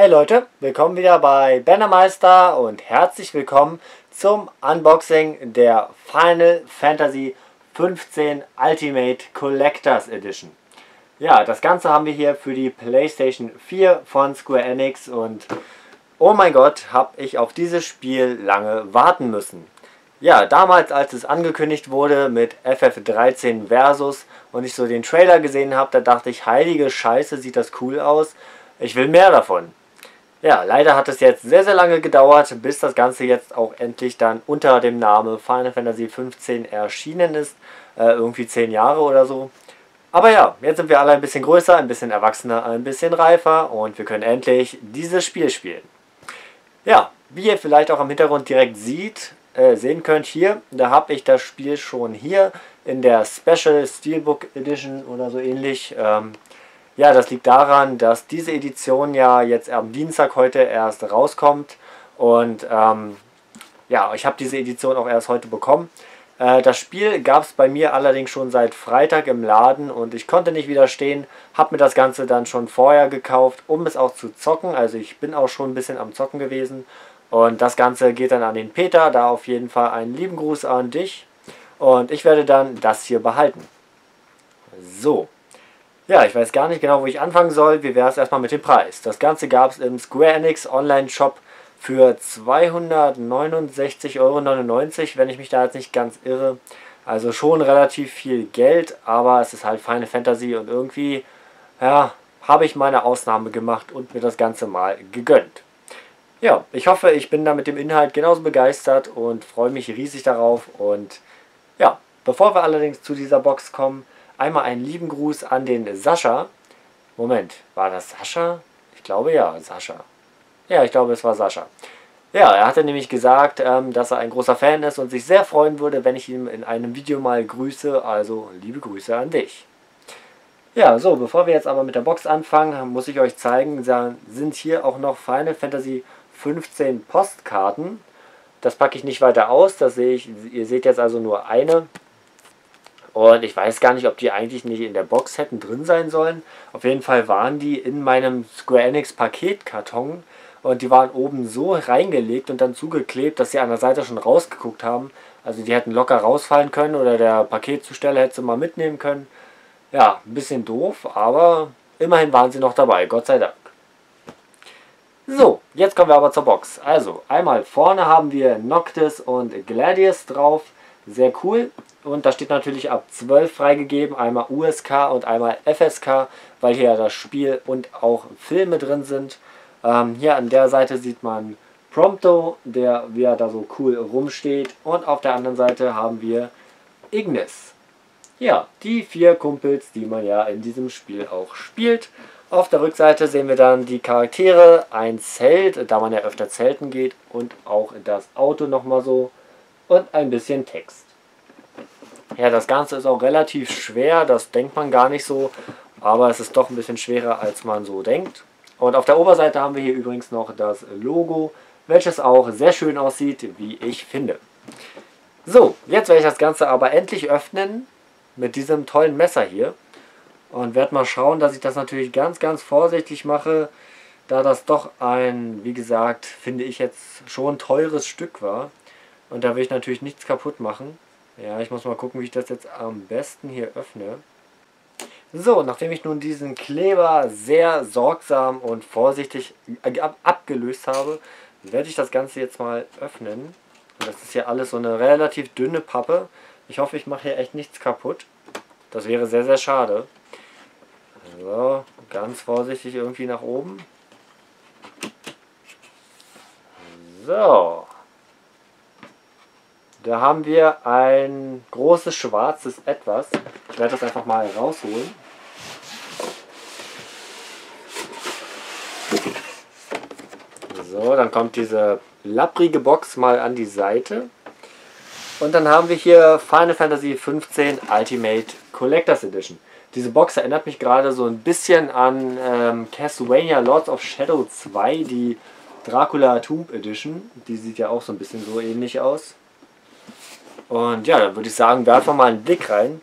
Hey Leute, willkommen wieder bei Bannermeister und herzlich willkommen zum Unboxing der Final Fantasy 15 Ultimate Collectors Edition. Ja, das Ganze haben wir hier für die PlayStation 4 von Square Enix und oh mein Gott, habe ich auf dieses Spiel lange warten müssen. Ja, damals als es angekündigt wurde mit FF13 Versus und ich so den Trailer gesehen habe, da dachte ich, heilige Scheiße, sieht das cool aus. Ich will mehr davon. Ja, leider hat es jetzt sehr, sehr lange gedauert, bis das Ganze jetzt auch endlich dann unter dem Namen Final Fantasy 15 erschienen ist. Äh, irgendwie 10 Jahre oder so. Aber ja, jetzt sind wir alle ein bisschen größer, ein bisschen erwachsener, ein bisschen reifer und wir können endlich dieses Spiel spielen. Ja, wie ihr vielleicht auch am Hintergrund direkt sieht, äh, sehen könnt hier, da habe ich das Spiel schon hier in der Special Steelbook Edition oder so ähnlich. Ähm, ja, das liegt daran, dass diese Edition ja jetzt am Dienstag heute erst rauskommt. Und ähm, ja, ich habe diese Edition auch erst heute bekommen. Äh, das Spiel gab es bei mir allerdings schon seit Freitag im Laden und ich konnte nicht widerstehen. Habe mir das Ganze dann schon vorher gekauft, um es auch zu zocken. Also ich bin auch schon ein bisschen am Zocken gewesen. Und das Ganze geht dann an den Peter. Da auf jeden Fall einen lieben Gruß an dich. Und ich werde dann das hier behalten. So. Ja, ich weiß gar nicht genau, wo ich anfangen soll. Wie wäre es erstmal mit dem Preis? Das Ganze gab es im Square Enix Online Shop für 269,99 Euro, wenn ich mich da jetzt nicht ganz irre. Also schon relativ viel Geld, aber es ist halt Final Fantasy und irgendwie, ja, habe ich meine Ausnahme gemacht und mir das Ganze mal gegönnt. Ja, ich hoffe, ich bin da mit dem Inhalt genauso begeistert und freue mich riesig darauf. Und ja, bevor wir allerdings zu dieser Box kommen, Einmal einen lieben Gruß an den Sascha. Moment, war das Sascha? Ich glaube ja, Sascha. Ja, ich glaube, es war Sascha. Ja, er hatte nämlich gesagt, ähm, dass er ein großer Fan ist und sich sehr freuen würde, wenn ich ihn in einem Video mal grüße. Also liebe Grüße an dich. Ja, so, bevor wir jetzt aber mit der Box anfangen, muss ich euch zeigen, sind hier auch noch Final Fantasy 15 Postkarten. Das packe ich nicht weiter aus, das sehe ich, ihr seht jetzt also nur eine. Und ich weiß gar nicht, ob die eigentlich nicht in der Box hätten drin sein sollen. Auf jeden Fall waren die in meinem Square Enix Paketkarton und die waren oben so reingelegt und dann zugeklebt, dass sie an der Seite schon rausgeguckt haben. Also die hätten locker rausfallen können oder der Paketzusteller hätte sie mal mitnehmen können. Ja, ein bisschen doof, aber immerhin waren sie noch dabei, Gott sei Dank. So, jetzt kommen wir aber zur Box. Also, einmal vorne haben wir Noctis und Gladius drauf. Sehr cool. Und da steht natürlich ab 12 freigegeben, einmal USK und einmal FSK, weil hier das Spiel und auch Filme drin sind. Ähm, hier an der Seite sieht man Prompto, der wie er da so cool rumsteht. Und auf der anderen Seite haben wir Ignis. Ja, die vier Kumpels, die man ja in diesem Spiel auch spielt. Auf der Rückseite sehen wir dann die Charaktere, ein Zelt, da man ja öfter zelten geht und auch das Auto nochmal so und ein bisschen Text. Ja, das Ganze ist auch relativ schwer, das denkt man gar nicht so, aber es ist doch ein bisschen schwerer, als man so denkt. Und auf der Oberseite haben wir hier übrigens noch das Logo, welches auch sehr schön aussieht, wie ich finde. So, jetzt werde ich das Ganze aber endlich öffnen mit diesem tollen Messer hier. Und werde mal schauen, dass ich das natürlich ganz, ganz vorsichtig mache, da das doch ein, wie gesagt, finde ich jetzt schon teures Stück war. Und da will ich natürlich nichts kaputt machen. Ja, ich muss mal gucken, wie ich das jetzt am besten hier öffne. So, nachdem ich nun diesen Kleber sehr sorgsam und vorsichtig abgelöst habe, werde ich das Ganze jetzt mal öffnen. Und das ist ja alles so eine relativ dünne Pappe. Ich hoffe, ich mache hier echt nichts kaputt. Das wäre sehr, sehr schade. So, ganz vorsichtig irgendwie nach oben. So. Da haben wir ein großes schwarzes Etwas. Ich werde das einfach mal rausholen. So, dann kommt diese lapprige Box mal an die Seite. Und dann haben wir hier Final Fantasy 15 Ultimate Collectors Edition. Diese Box erinnert mich gerade so ein bisschen an ähm, Castlevania Lords of Shadow 2, die Dracula Tomb Edition. Die sieht ja auch so ein bisschen so ähnlich aus. Und ja, dann würde ich sagen, werfen wir mal einen Blick rein.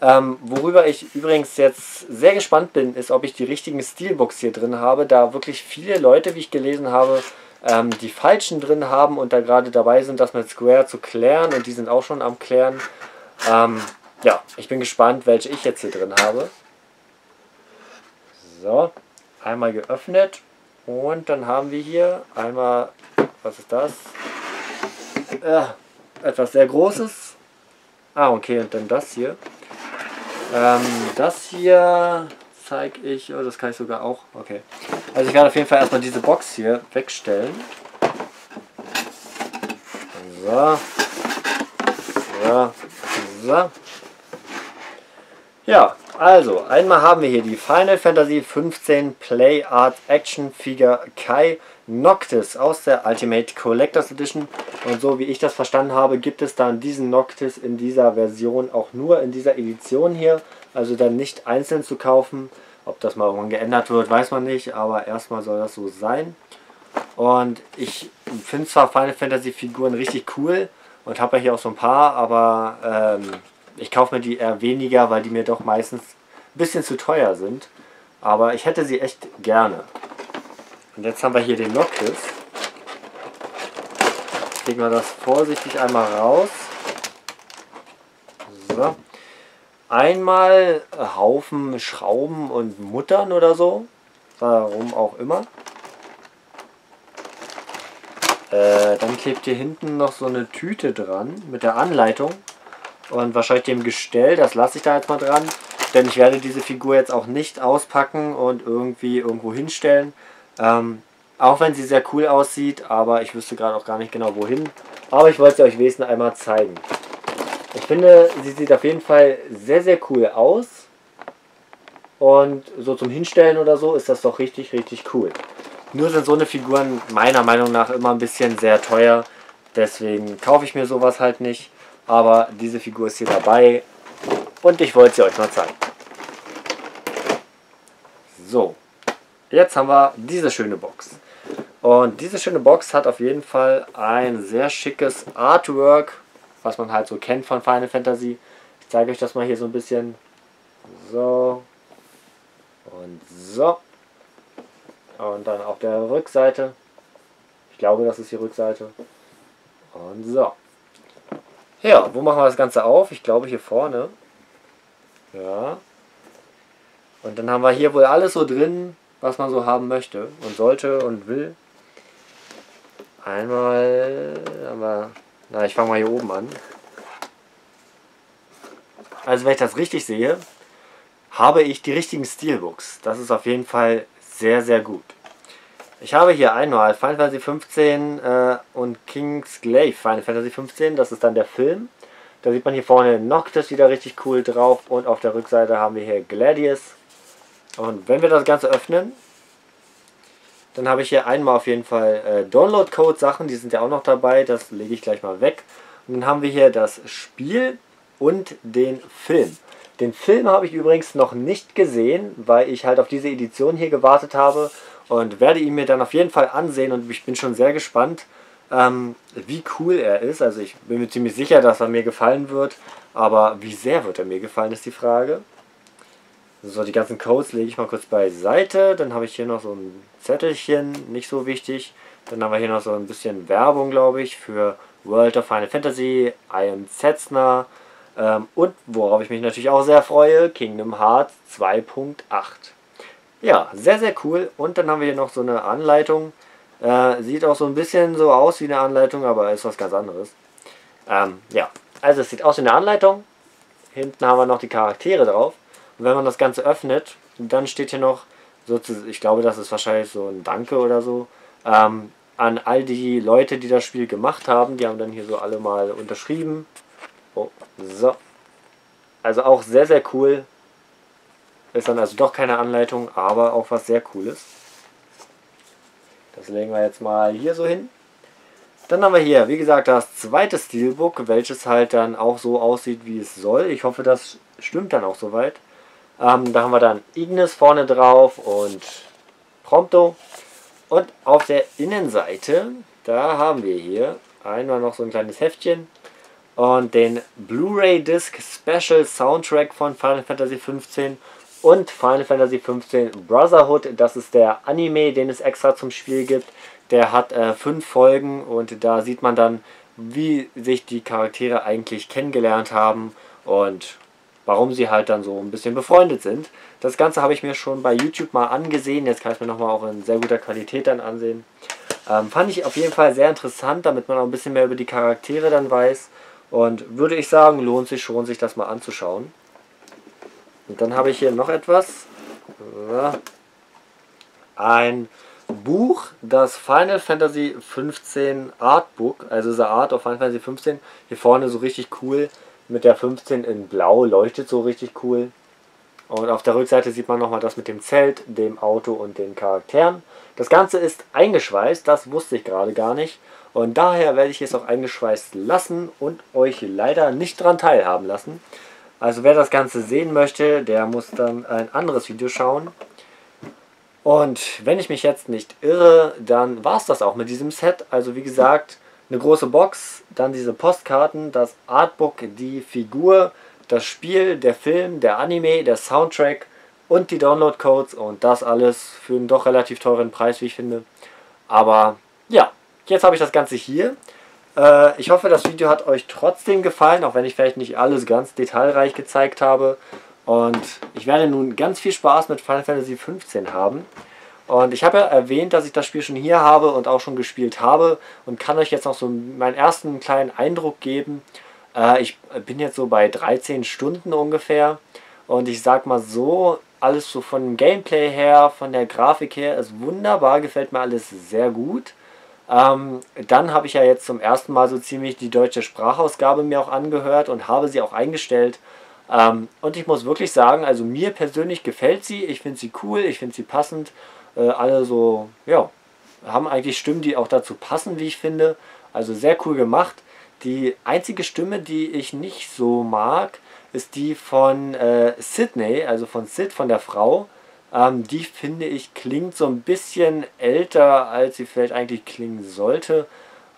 Ähm, worüber ich übrigens jetzt sehr gespannt bin, ist, ob ich die richtigen Steelbooks hier drin habe, da wirklich viele Leute, wie ich gelesen habe, ähm, die falschen drin haben und da gerade dabei sind, das mit Square zu klären und die sind auch schon am Klären. Ähm, ja, ich bin gespannt, welche ich jetzt hier drin habe. So, einmal geöffnet und dann haben wir hier einmal, was ist das? Äh, etwas sehr Großes. Ah, okay, und dann das hier. Ähm, das hier zeige ich, oh, das kann ich sogar auch, okay. Also ich werde auf jeden Fall erstmal diese Box hier wegstellen. So. So. So. Ja, also, einmal haben wir hier die Final Fantasy 15 Play Art Action Figure Kai Noctis aus der Ultimate Collectors Edition. Und so wie ich das verstanden habe, gibt es dann diesen Noctis in dieser Version auch nur in dieser Edition hier. Also dann nicht einzeln zu kaufen. Ob das mal irgendwann geändert wird, weiß man nicht, aber erstmal soll das so sein. Und ich finde zwar Final Fantasy Figuren richtig cool und habe ja hier auch so ein paar, aber ähm, ich kaufe mir die eher weniger, weil die mir doch meistens ein bisschen zu teuer sind. Aber ich hätte sie echt gerne. Und jetzt haben wir hier den Noctis. Kriegen wir das vorsichtig einmal raus. So. Einmal Haufen Schrauben und Muttern oder so. Warum auch immer. Äh, dann klebt hier hinten noch so eine Tüte dran mit der Anleitung und wahrscheinlich dem Gestell. Das lasse ich da jetzt mal dran, denn ich werde diese Figur jetzt auch nicht auspacken und irgendwie irgendwo hinstellen. Ähm, auch wenn sie sehr cool aussieht, aber ich wüsste gerade auch gar nicht genau wohin. Aber ich wollte sie euch wesentlich einmal zeigen. Ich finde, sie sieht auf jeden Fall sehr, sehr cool aus. Und so zum Hinstellen oder so ist das doch richtig, richtig cool. Nur sind so eine Figuren meiner Meinung nach immer ein bisschen sehr teuer. Deswegen kaufe ich mir sowas halt nicht. Aber diese Figur ist hier dabei und ich wollte sie euch mal zeigen. So, jetzt haben wir diese schöne Box. Und diese schöne Box hat auf jeden Fall ein sehr schickes Artwork, was man halt so kennt von Final Fantasy. Ich zeige euch das mal hier so ein bisschen. So. Und so. Und dann auf der Rückseite. Ich glaube, das ist die Rückseite. Und so. Ja, wo machen wir das Ganze auf? Ich glaube hier vorne. Ja. Und dann haben wir hier wohl alles so drin, was man so haben möchte und sollte und will. Einmal haben wir. Na, ich fange mal hier oben an. Also wenn ich das richtig sehe, habe ich die richtigen Steelbooks. Das ist auf jeden Fall sehr, sehr gut. Ich habe hier einmal Final Fantasy 15 äh, und King's Glaive Final Fantasy 15. Das ist dann der Film. Da sieht man hier vorne Noctis wieder richtig cool drauf. Und auf der Rückseite haben wir hier Gladius. Und wenn wir das Ganze öffnen, dann habe ich hier einmal auf jeden Fall äh, Download-Code-Sachen. Die sind ja auch noch dabei. Das lege ich gleich mal weg. Und dann haben wir hier das Spiel und den Film. Den Film habe ich übrigens noch nicht gesehen, weil ich halt auf diese Edition hier gewartet habe und werde ihn mir dann auf jeden Fall ansehen und ich bin schon sehr gespannt, ähm, wie cool er ist. Also ich bin mir ziemlich sicher, dass er mir gefallen wird, aber wie sehr wird er mir gefallen, ist die Frage. So, die ganzen Codes lege ich mal kurz beiseite. Dann habe ich hier noch so ein Zettelchen, nicht so wichtig. Dann haben wir hier noch so ein bisschen Werbung, glaube ich, für World of Final Fantasy, I am Setzner ähm, und worauf ich mich natürlich auch sehr freue, Kingdom Hearts 2.8. Ja, sehr, sehr cool. Und dann haben wir hier noch so eine Anleitung. Äh, sieht auch so ein bisschen so aus wie eine Anleitung, aber ist was ganz anderes. Ähm, ja, also es sieht aus wie eine Anleitung. Hinten haben wir noch die Charaktere drauf. Und wenn man das Ganze öffnet, dann steht hier noch, ich glaube, das ist wahrscheinlich so ein Danke oder so, ähm, an all die Leute, die das Spiel gemacht haben. Die haben dann hier so alle mal unterschrieben. Oh, so. Also auch sehr, sehr cool. Ist dann also doch keine Anleitung, aber auch was sehr cooles. Das legen wir jetzt mal hier so hin. Dann haben wir hier, wie gesagt, das zweite Steelbook, welches halt dann auch so aussieht, wie es soll. Ich hoffe, das stimmt dann auch soweit. Ähm, da haben wir dann Ignis vorne drauf und Prompto. Und auf der Innenseite, da haben wir hier einmal noch so ein kleines Heftchen. und den Blu-ray Disc Special Soundtrack von Final Fantasy XV und Final Fantasy XV Brotherhood. Das ist der Anime, den es extra zum Spiel gibt. Der hat äh, fünf Folgen und da sieht man dann, wie sich die Charaktere eigentlich kennengelernt haben und warum sie halt dann so ein bisschen befreundet sind. Das Ganze habe ich mir schon bei YouTube mal angesehen. Jetzt kann ich mir nochmal auch in sehr guter Qualität dann ansehen. Ähm, fand ich auf jeden Fall sehr interessant, damit man auch ein bisschen mehr über die Charaktere dann weiß. Und würde ich sagen, lohnt sich schon, sich das mal anzuschauen. Und dann habe ich hier noch etwas. Ein Buch, das Final Fantasy 15 Artbook, also The Art of Final Fantasy 15. Hier vorne so richtig cool mit der 15 in Blau, leuchtet so richtig cool. Und auf der Rückseite sieht man nochmal das mit dem Zelt, dem Auto und den Charakteren. Das Ganze ist eingeschweißt, das wusste ich gerade gar nicht. Und daher werde ich es auch eingeschweißt lassen und euch leider nicht daran teilhaben lassen. Also wer das Ganze sehen möchte, der muss dann ein anderes Video schauen. Und wenn ich mich jetzt nicht irre, dann war es das auch mit diesem Set. Also wie gesagt, eine große Box, dann diese Postkarten, das Artbook, die Figur, das Spiel, der Film, der Anime, der Soundtrack und die Download-Codes und das alles für einen doch relativ teuren Preis, wie ich finde. Aber ja, jetzt habe ich das Ganze hier. Äh, ich hoffe, das Video hat euch trotzdem gefallen, auch wenn ich vielleicht nicht alles ganz detailreich gezeigt habe. Und ich werde nun ganz viel Spaß mit Final Fantasy 15 haben. Und ich habe ja erwähnt, dass ich das Spiel schon hier habe und auch schon gespielt habe und kann euch jetzt noch so meinen ersten kleinen Eindruck geben. Äh, ich bin jetzt so bei 13 Stunden ungefähr und ich sag mal so, alles so von Gameplay her, von der Grafik her, ist wunderbar, gefällt mir alles sehr gut. Ähm, dann habe ich ja jetzt zum ersten Mal so ziemlich die deutsche Sprachausgabe mir auch angehört und habe sie auch eingestellt. Ähm, und ich muss wirklich sagen, also mir persönlich gefällt sie, ich finde sie cool, ich finde sie passend. Äh, alle so, ja, haben eigentlich Stimmen, die auch dazu passen, wie ich finde. Also sehr cool gemacht. Die einzige Stimme, die ich nicht so mag, ist die von äh, Sydney, also von Sid, von der Frau. Ähm, die finde ich klingt so ein bisschen älter, als sie vielleicht eigentlich klingen sollte.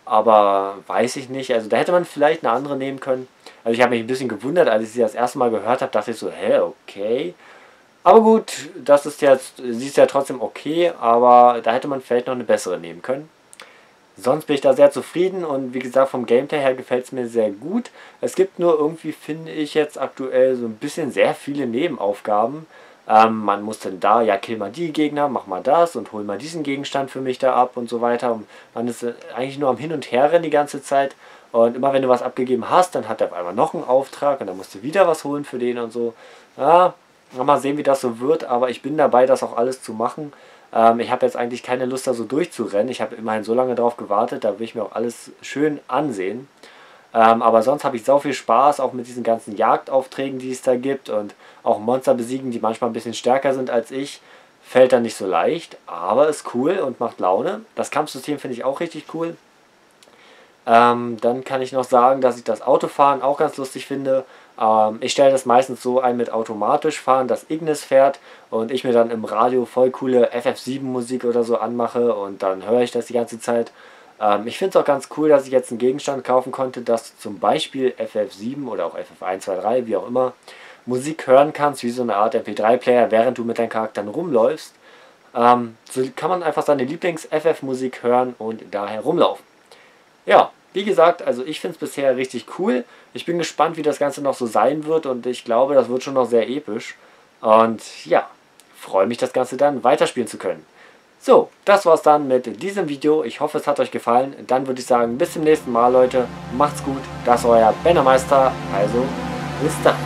Aber weiß ich nicht. Also da hätte man vielleicht eine andere nehmen können. Also ich habe mich ein bisschen gewundert, als ich sie das erste Mal gehört habe, dachte ich so, hä, okay. Aber gut, das ist jetzt, sie ist ja trotzdem okay, aber da hätte man vielleicht noch eine bessere nehmen können. Sonst bin ich da sehr zufrieden und wie gesagt, vom Gameplay her gefällt es mir sehr gut. Es gibt nur irgendwie, finde ich jetzt aktuell so ein bisschen sehr viele Nebenaufgaben. Ähm, man muss dann da, ja, kill mal die Gegner, mach mal das und hol mal diesen Gegenstand für mich da ab und so weiter. Und man ist äh, eigentlich nur am Hin und Her rennen die ganze Zeit. Und immer wenn du was abgegeben hast, dann hat er auf einmal noch einen Auftrag und dann musst du wieder was holen für den und so. Ja, mal sehen, wie das so wird, aber ich bin dabei, das auch alles zu machen. Ähm, ich habe jetzt eigentlich keine Lust, da so durchzurennen. Ich habe immerhin so lange drauf gewartet, da will ich mir auch alles schön ansehen. Ähm, aber sonst habe ich so viel Spaß, auch mit diesen ganzen Jagdaufträgen, die es da gibt und auch Monster besiegen, die manchmal ein bisschen stärker sind als ich. Fällt dann nicht so leicht, aber ist cool und macht Laune. Das Kampfsystem finde ich auch richtig cool. Ähm, dann kann ich noch sagen, dass ich das Autofahren auch ganz lustig finde. Ähm, ich stelle das meistens so ein mit automatisch fahren, dass Ignis fährt und ich mir dann im Radio voll coole FF7 Musik oder so anmache und dann höre ich das die ganze Zeit. Ähm, ich finde es auch ganz cool, dass ich jetzt einen Gegenstand kaufen konnte, dass zum Beispiel FF7 oder auch FF123, wie auch immer, Musik hören kannst, wie so eine Art MP3-Player, während du mit deinen Charakteren rumläufst. Ähm, so kann man einfach seine Lieblings-FF-Musik hören und da herumlaufen. Ja, wie gesagt, also ich finde es bisher richtig cool. Ich bin gespannt, wie das Ganze noch so sein wird und ich glaube, das wird schon noch sehr episch. Und ja, freue mich, das Ganze dann weiterspielen zu können. So, das war's dann mit diesem Video. Ich hoffe, es hat euch gefallen. Dann würde ich sagen, bis zum nächsten Mal, Leute. Macht's gut. Das war euer Bennermeister. Also, bis dann.